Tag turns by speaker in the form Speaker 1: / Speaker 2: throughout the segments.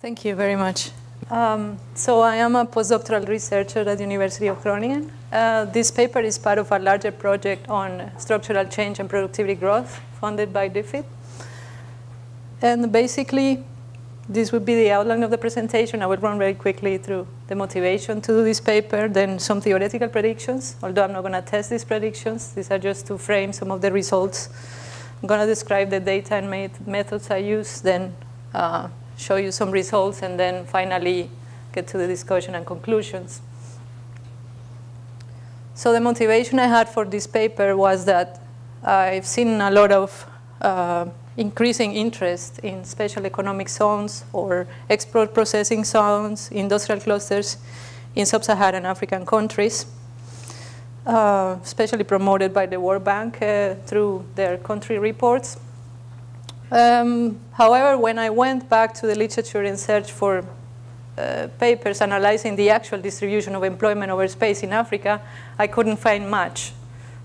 Speaker 1: Thank you very much. Um, so I am a postdoctoral researcher at the University of Groningen. Uh, this paper is part of a larger project on structural change and productivity growth funded by DFID. And basically, this would be the outline of the presentation. I will run very quickly through the motivation to do this paper, then some theoretical predictions, although I'm not going to test these predictions. These are just to frame some of the results. I'm going to describe the data and methods I use, then uh, show you some results, and then finally get to the discussion and conclusions. So the motivation I had for this paper was that I've seen a lot of uh, increasing interest in special economic zones or export processing zones, industrial clusters in sub-Saharan African countries, uh, especially promoted by the World Bank uh, through their country reports. Um, however, when I went back to the literature and searched for uh, papers analyzing the actual distribution of employment over space in Africa, I couldn't find much.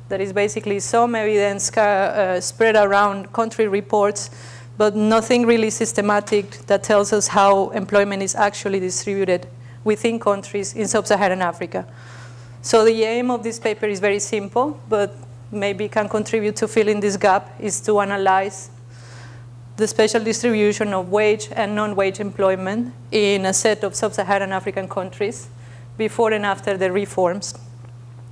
Speaker 1: There is basically some evidence uh, spread around country reports, but nothing really systematic that tells us how employment is actually distributed within countries in sub-Saharan Africa. So the aim of this paper is very simple, but maybe can contribute to filling this gap, is to analyze the spatial distribution of wage and non-wage employment in a set of sub-Saharan African countries before and after the reforms.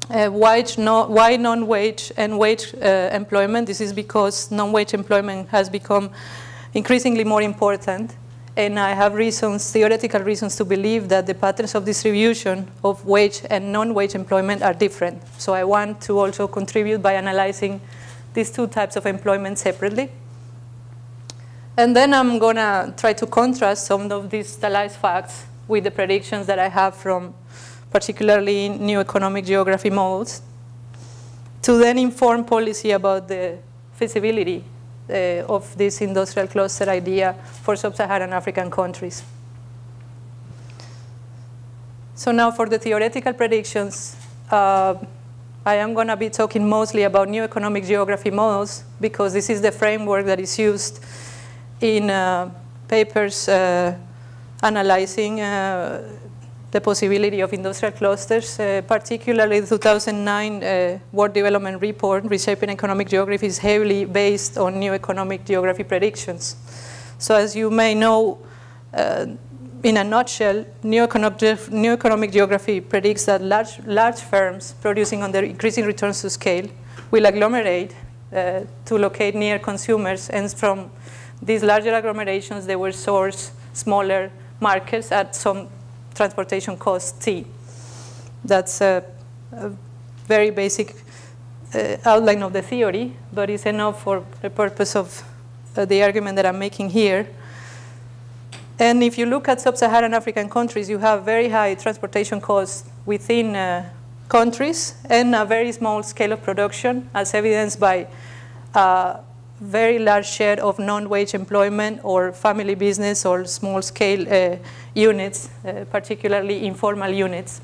Speaker 1: Uh, why non-wage and wage uh, employment? This is because non-wage employment has become increasingly more important and I have reasons, theoretical reasons to believe that the patterns of distribution of wage and non-wage employment are different. So I want to also contribute by analyzing these two types of employment separately. And then I'm going to try to contrast some of these stylized facts with the predictions that I have from particularly new economic geography models, to then inform policy about the feasibility uh, of this industrial cluster idea for sub-Saharan African countries. So now for the theoretical predictions, uh, I am going to be talking mostly about new economic geography models because this is the framework that is used in uh, papers uh, analyzing uh, the possibility of industrial clusters, uh, particularly the 2009 uh, World Development Report, Reshaping Economic Geography, is heavily based on new economic geography predictions. So as you may know, uh, in a nutshell, new economic, new economic geography predicts that large, large firms producing under increasing returns to scale will agglomerate to locate near consumers and from these larger agglomerations, they will source smaller markets at some transportation cost T. That's a, a very basic uh, outline of the theory, but it's enough for the purpose of uh, the argument that I'm making here. And if you look at sub-Saharan African countries, you have very high transportation costs within uh, countries and a very small scale of production, as evidenced by uh, very large share of non-wage employment or family business or small-scale uh, units, uh, particularly informal units.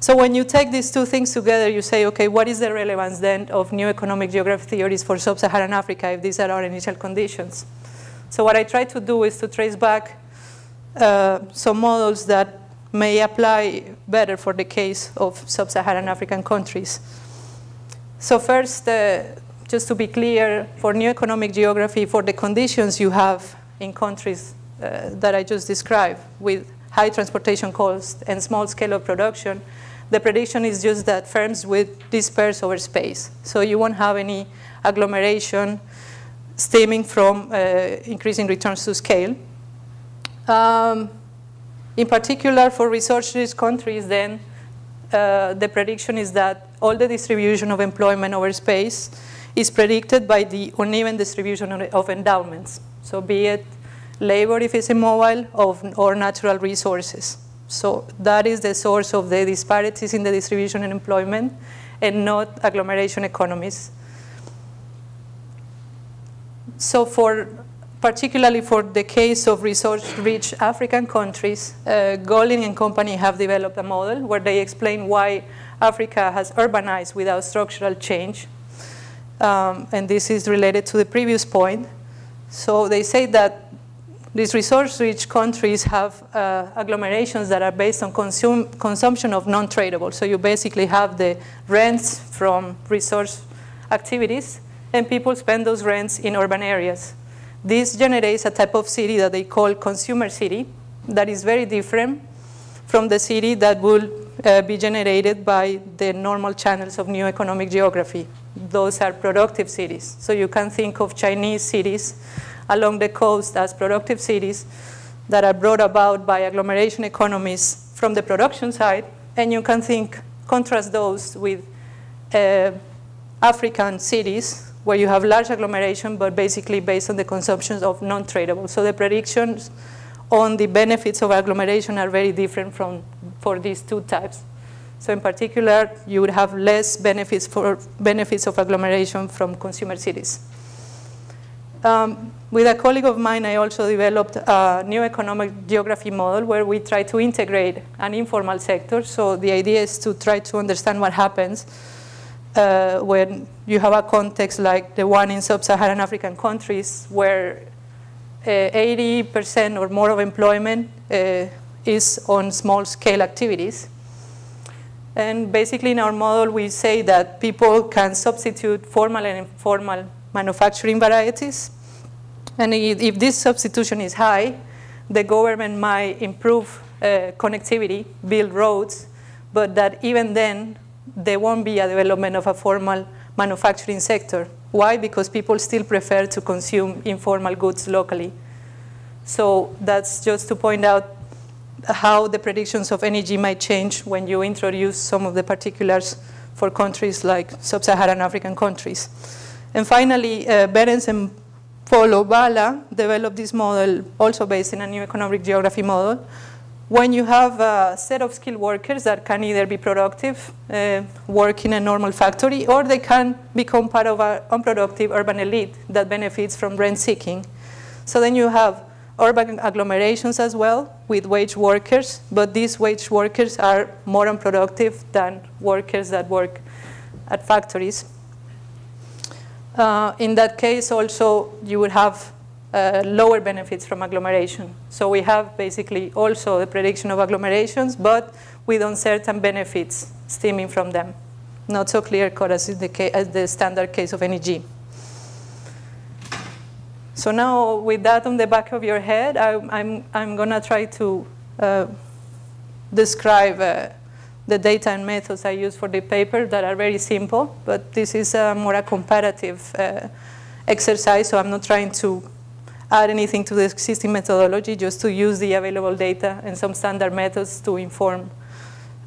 Speaker 1: So when you take these two things together, you say, okay, what is the relevance then of new economic geography theories for sub-Saharan Africa if these are our initial conditions? So what I try to do is to trace back uh, some models that may apply better for the case of sub-Saharan African countries. So first, uh, just to be clear, for new economic geography, for the conditions you have in countries uh, that I just described with high transportation costs and small scale of production, the prediction is just that firms will disperse over space. So you won't have any agglomeration stemming from uh, increasing returns to scale. Um, in particular, for resource-rich countries, then, uh, the prediction is that all the distribution of employment over space is predicted by the uneven distribution of endowments. So be it labor if it's immobile or natural resources. So that is the source of the disparities in the distribution and employment and not agglomeration economies. So for particularly for the case of resource-rich African countries, uh, and company have developed a model where they explain why Africa has urbanized without structural change um, and this is related to the previous point. So they say that these resource-rich countries have uh, agglomerations that are based on consume, consumption of non-tradable. So you basically have the rents from resource activities, and people spend those rents in urban areas. This generates a type of city that they call consumer city that is very different from the city that will uh, be generated by the normal channels of new economic geography. Those are productive cities. So you can think of Chinese cities along the coast as productive cities that are brought about by agglomeration economies from the production side. And you can think, contrast those with uh, African cities where you have large agglomeration, but basically based on the consumption of non-tradable. So the predictions on the benefits of agglomeration are very different from, for these two types. So in particular, you would have less benefits for benefits of agglomeration from consumer cities. Um, with a colleague of mine, I also developed a new economic geography model where we try to integrate an informal sector. So the idea is to try to understand what happens uh, when you have a context like the one in sub-Saharan African countries where 80% uh, or more of employment uh, is on small-scale activities. And basically in our model, we say that people can substitute formal and informal manufacturing varieties. And if this substitution is high, the government might improve uh, connectivity, build roads, but that even then, there won't be a development of a formal manufacturing sector. Why? Because people still prefer to consume informal goods locally. So that's just to point out how the predictions of NEG might change when you introduce some of the particulars for countries like sub-Saharan African countries. And finally, uh, Behrens and Pholo Bala developed this model also based in a new economic geography model. When you have a set of skilled workers that can either be productive, uh, work in a normal factory, or they can become part of an unproductive urban elite that benefits from rent seeking. So then you have urban agglomerations as well with wage workers, but these wage workers are more unproductive than workers that work at factories. Uh, in that case, also, you would have uh, lower benefits from agglomeration. So we have basically also the prediction of agglomerations, but with uncertain benefits stemming from them. Not so clear cut as, the, as the standard case of NEG. So now with that on the back of your head, I, am I'm, I'm going to try to uh, describe uh, the data and methods I use for the paper that are very simple, but this is a more a comparative uh, exercise, so I'm not trying to add anything to the existing methodology, just to use the available data and some standard methods to inform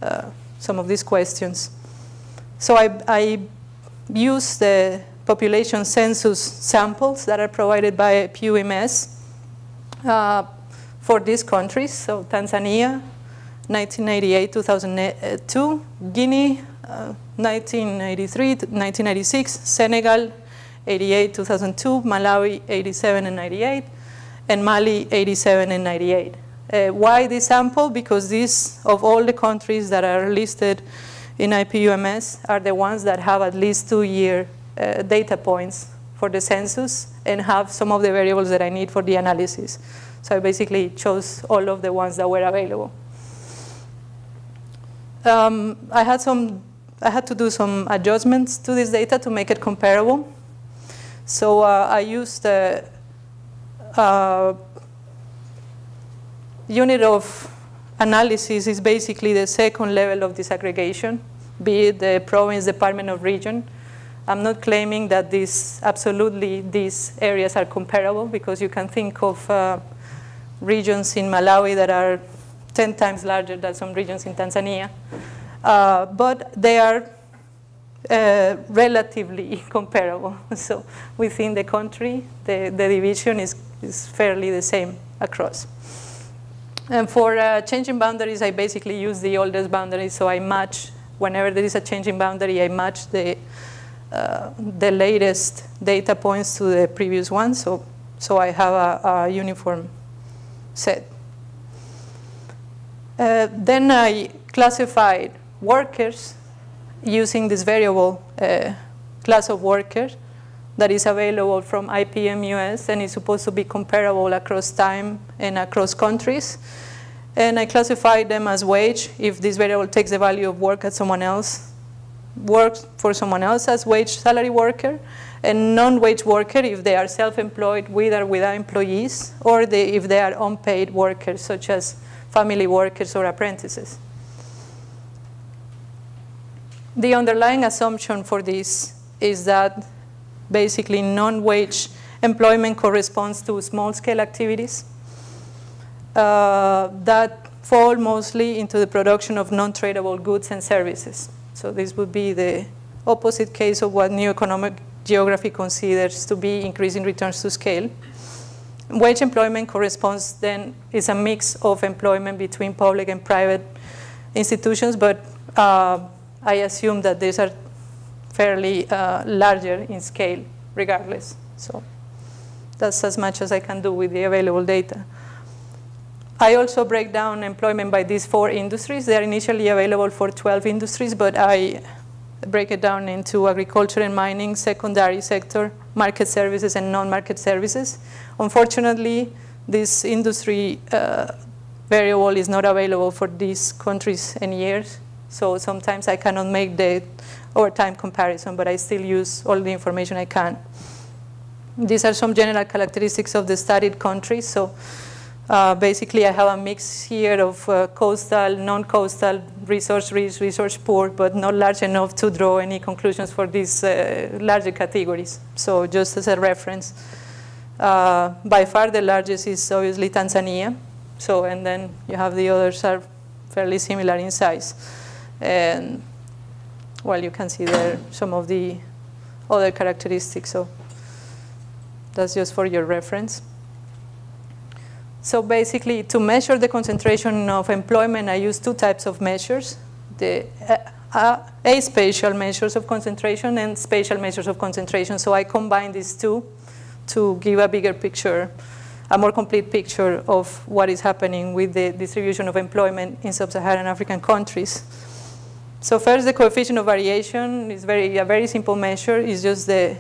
Speaker 1: uh, some of these questions. So I, I use the population census samples that are provided by IPUMS uh, for these countries, so Tanzania, 1988, 2002, Guinea, uh, 1983, 1996, Senegal, 88, 2002, Malawi, 87 and 98, and Mali, 87 and 98. Uh, why this sample? Because these, of all the countries that are listed in IPUMS, are the ones that have at least two-year uh, data points for the census and have some of the variables that I need for the analysis. So I basically chose all of the ones that were available. Um, I had some, I had to do some adjustments to this data to make it comparable. So uh, I used a, a unit of analysis is basically the second level of disaggregation, be it the province, department, or region. I'm not claiming that these, absolutely these areas are comparable because you can think of uh, regions in Malawi that are 10 times larger than some regions in Tanzania. Uh, but they are uh, relatively comparable. So within the country, the, the division is, is fairly the same across. And for uh, changing boundaries, I basically use the oldest boundaries. So I match, whenever there is a changing boundary, I match the, uh, the latest data points to the previous one. So, so I have a, a uniform set. Uh, then I classified workers using this variable uh, class of workers that is available from IPUMS and is supposed to be comparable across time and across countries. And I classify them as wage if this variable takes the value of work at someone else, works for someone else as wage salary worker, and non-wage worker if they are self-employed with or without employees, or they, if they are unpaid workers such as family workers or apprentices. The underlying assumption for this is that basically non-wage employment corresponds to small-scale activities uh, that fall mostly into the production of non-tradable goods and services. So this would be the opposite case of what new economic geography considers to be increasing returns to scale. Wage employment corresponds then, is a mix of employment between public and private institutions, but uh, I assume that these are fairly uh, larger in scale regardless. So that's as much as I can do with the available data. I also break down employment by these four industries. They are initially available for 12 industries, but I break it down into agriculture and mining, secondary sector, market services, and non-market services. Unfortunately, this industry uh, variable is not available for these countries and years. So sometimes I cannot make the over time comparison, but I still use all the information I can. These are some general characteristics of the studied countries. So uh, basically, I have a mix here of uh, coastal, non-coastal, resource-rich, resource-poor, but not large enough to draw any conclusions for these uh, larger categories. So just as a reference, uh, by far the largest is obviously Tanzania. So, and then you have the others are fairly similar in size. And, well, you can see there some of the other characteristics. So that's just for your reference. So basically, to measure the concentration of employment, I use two types of measures. The uh, uh, aspatial measures of concentration and spatial measures of concentration. So I combine these two to give a bigger picture, a more complete picture of what is happening with the distribution of employment in sub-Saharan African countries. So first, the coefficient of variation is very, a very simple measure. It's just the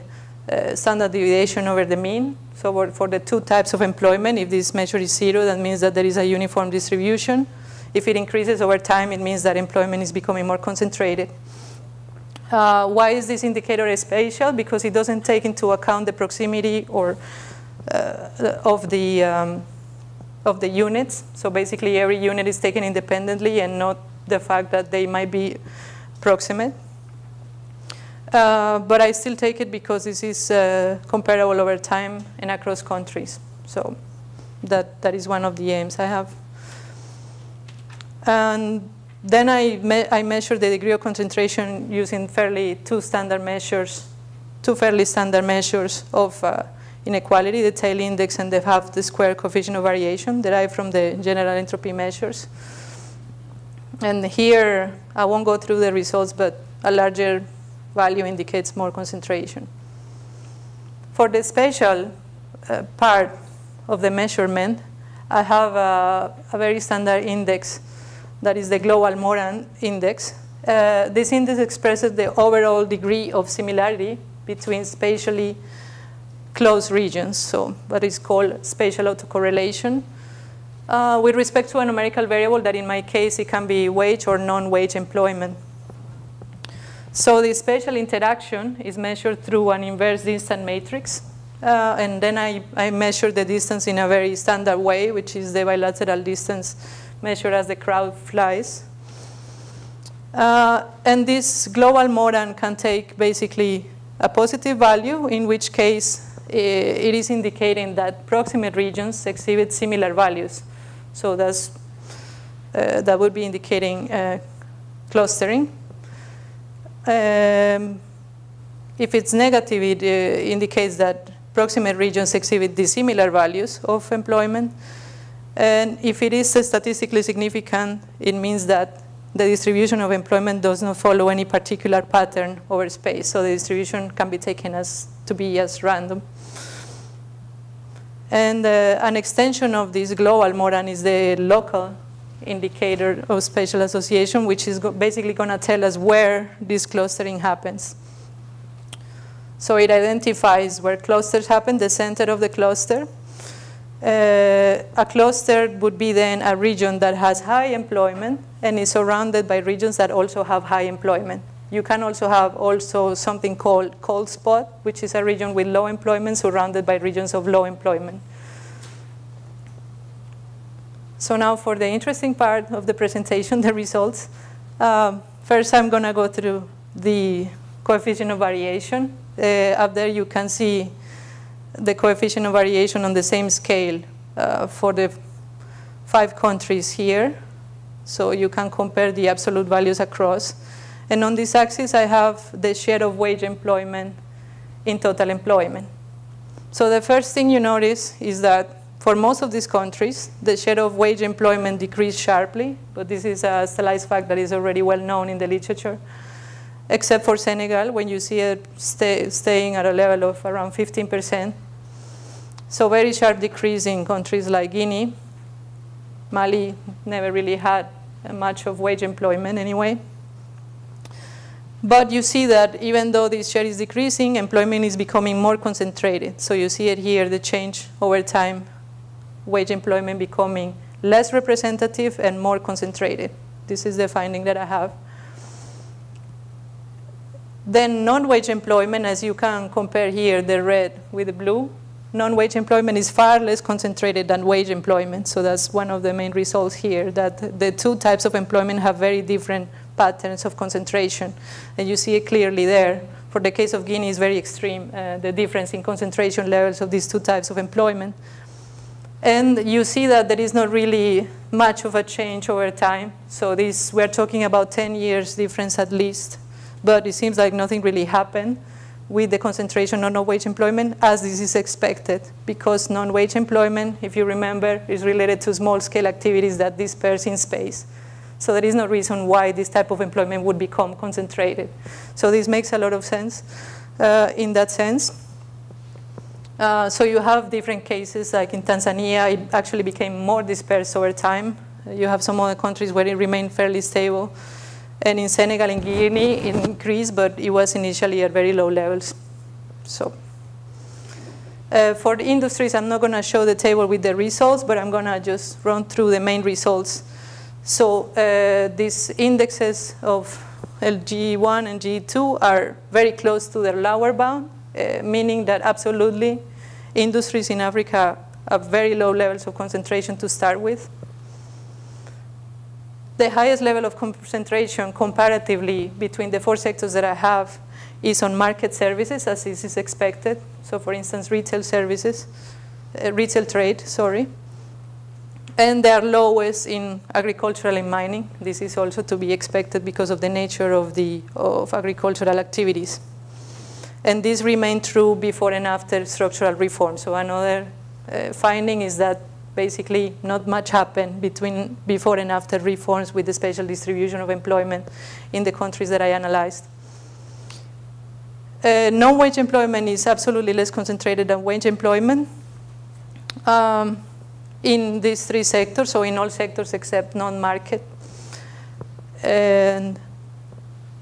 Speaker 1: uh, standard deviation over the mean. So for the two types of employment, if this measure is zero, that means that there is a uniform distribution. If it increases over time, it means that employment is becoming more concentrated. Uh, why is this indicator spatial? Because it doesn't take into account the proximity or uh, of the um, of the units. So basically, every unit is taken independently, and not the fact that they might be proximate. Uh, but I still take it because this is uh, comparable over time and across countries. So that, that is one of the aims I have. And then I, me I measure the degree of concentration using fairly two standard measures, two fairly standard measures of uh, inequality, the Theil index and the half the square coefficient of variation derived from the general entropy measures. And here, I won't go through the results, but a larger value indicates more concentration. For the spatial uh, part of the measurement, I have a, a, very standard index that is the global Moran index. Uh, this index expresses the overall degree of similarity between spatially close regions, so what is called spatial autocorrelation. Uh, with respect to a numerical variable that in my case it can be wage or non-wage employment. So the spatial interaction is measured through an inverse distance matrix. Uh, and then I, I measure the distance in a very standard way, which is the bilateral distance measured as the crowd flies. Uh, and this global Moran can take basically a positive value, in which case it is indicating that proximate regions exhibit similar values. So that's, uh, that would be indicating uh, clustering. Um, if it's negative, it uh, indicates that proximate regions exhibit dissimilar values of employment. And if it is statistically significant, it means that the distribution of employment does not follow any particular pattern over space. So the distribution can be taken as to be as random. And uh, an extension of this global Moran is the local indicator of spatial association, which is go basically going to tell us where this clustering happens. So it identifies where clusters happen, the center of the cluster. Uh, a cluster would be then a region that has high employment and is surrounded by regions that also have high employment. You can also have also something called cold spot, which is a region with low employment surrounded by regions of low employment. So now for the interesting part of the presentation, the results. Um, first, I'm going to go through the coefficient of variation. Uh, up there, you can see the coefficient of variation on the same scale uh, for the five countries here. So you can compare the absolute values across. And on this axis, I have the share of wage employment in total employment. So the first thing you notice is that for most of these countries, the share of wage employment decreased sharply, but this is a stylized fact that is already well known in the literature, except for Senegal, when you see it stay, staying at a level of around 15%. So very sharp decrease in countries like Guinea. Mali never really had much of wage employment anyway. But you see that even though this share is decreasing, employment is becoming more concentrated. So you see it here, the change over time wage employment becoming less representative and more concentrated. This is the finding that I have. Then non-wage employment, as you can compare here, the red with the blue, non-wage employment is far less concentrated than wage employment. So that's one of the main results here, that the two types of employment have very different patterns of concentration. And you see it clearly there. For the case of Guinea, it's very extreme, uh, the difference in concentration levels of these two types of employment. And you see that there is not really much of a change over time. So this, we're talking about 10 years difference at least. But it seems like nothing really happened with the concentration on non-wage employment as this is expected because non-wage employment, if you remember, is related to small-scale activities that disperse in space. So there is no reason why this type of employment would become concentrated. So this makes a lot of sense uh, in that sense. Uh, so you have different cases, like in Tanzania, it actually became more dispersed over time. You have some other countries where it remained fairly stable. And in Senegal and Guinea, it increased, but it was initially at very low levels. So uh, for the industries, I'm not going to show the table with the results, but I'm going to just run through the main results. So uh, these indexes of LG1 and G2 are very close to their lower bound. Uh, meaning that absolutely industries in Africa have very low levels of concentration to start with. The highest level of concentration comparatively between the four sectors that I have is on market services, as is expected. So for instance, retail services, uh, retail trade, sorry. And they are lowest in agricultural and mining. This is also to be expected because of the nature of, the, of agricultural activities. And this remained true before and after structural reform. So another uh, finding is that basically not much happened between before and after reforms with the spatial distribution of employment in the countries that I analyzed. Uh, non-wage employment is absolutely less concentrated than wage employment um, in these three sectors, so in all sectors except non-market. And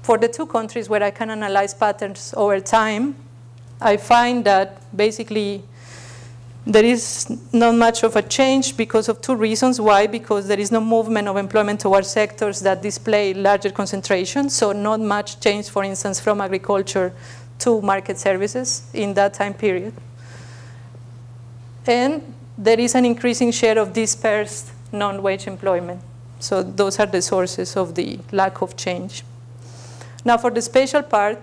Speaker 1: for the two countries where I can analyze patterns over time, I find that basically there is not much of a change because of two reasons. Why? Because there is no movement of employment towards sectors that display larger concentration, so not much change, for instance, from agriculture to market services in that time period. And there is an increasing share of dispersed non-wage employment. So those are the sources of the lack of change. Now for the spatial part,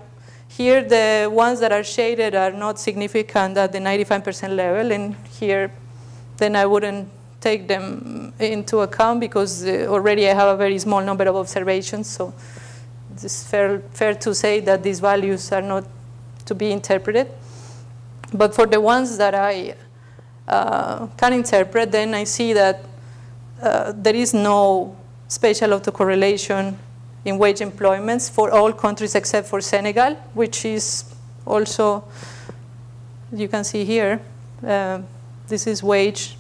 Speaker 1: here the ones that are shaded are not significant at the 95% level, and here then I wouldn't take them into account because uh, already I have a very small number of observations, so it's fair, fair to say that these values are not to be interpreted. But for the ones that I uh, can interpret, then I see that uh, there is no spatial autocorrelation in wage employments for all countries except for Senegal, which is also, you can see here, uh, this is wage.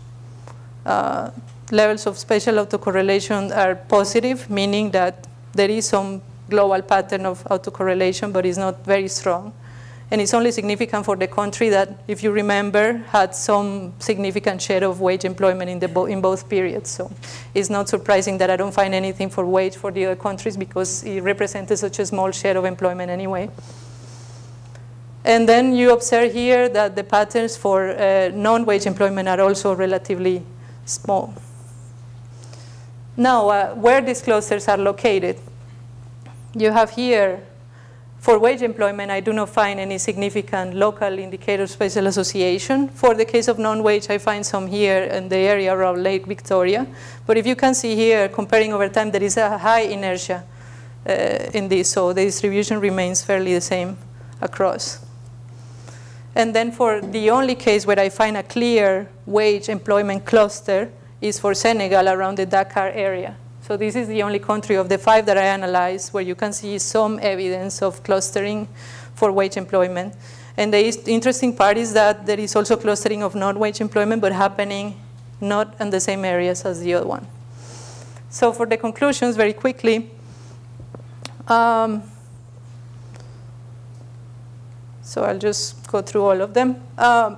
Speaker 1: Uh, levels of spatial autocorrelation are positive, meaning that there is some global pattern of autocorrelation, but it's not very strong. And it's only significant for the country that, if you remember, had some significant share of wage employment in, the bo in both periods. So it's not surprising that I don't find anything for wage for the other countries because it represented such a small share of employment anyway. And then you observe here that the patterns for uh, non-wage employment are also relatively small. Now, uh, where these clusters are located, you have here for wage employment, I do not find any significant local indicator spatial association. For the case of non-wage, I find some here in the area around Lake Victoria. But if you can see here, comparing over time, there is a high inertia uh, in this, so the distribution remains fairly the same across. And then for the only case where I find a clear wage employment cluster is for Senegal around the Dakar area. So this is the only country of the five that I analyzed where you can see some evidence of clustering for wage employment. And the interesting part is that there is also clustering of non-wage employment, but happening not in the same areas as the other one. So for the conclusions, very quickly, um, so I'll just go through all of them. Um,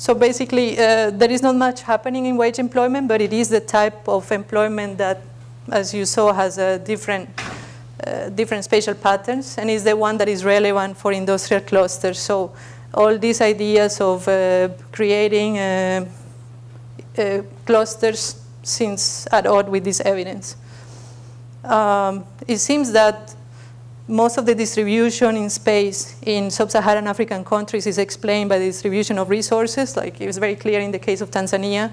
Speaker 1: so basically, uh, there is not much happening in wage employment, but it is the type of employment that, as you saw, has a different, uh, different spatial patterns, and is the one that is relevant for industrial clusters. So all these ideas of uh, creating uh, uh, clusters seems at odds with this evidence. Um, it seems that most of the distribution in space in sub-Saharan African countries is explained by the distribution of resources, like it was very clear in the case of Tanzania.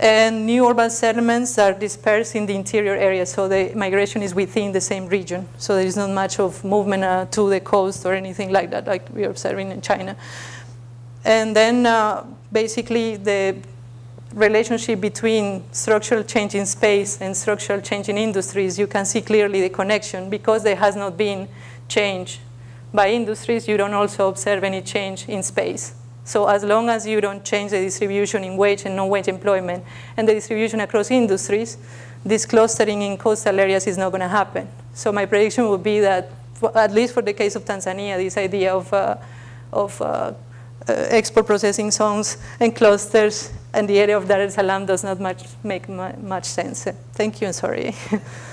Speaker 1: And new urban settlements are dispersed in the interior areas, so the migration is within the same region. So there is not much of movement uh, to the coast or anything like that, like we are observing in China. And then uh, basically the relationship between structural change in space and structural change in industries, you can see clearly the connection. Because there has not been change by industries, you don't also observe any change in space. So as long as you don't change the distribution in wage and non-wage employment and the distribution across industries, this clustering in coastal areas is not going to happen. So my prediction would be that, at least for the case of Tanzania, this idea of, uh, of uh, uh, export processing zones and clusters and the area of Dar es Salaam does not much make much sense. Thank you and sorry.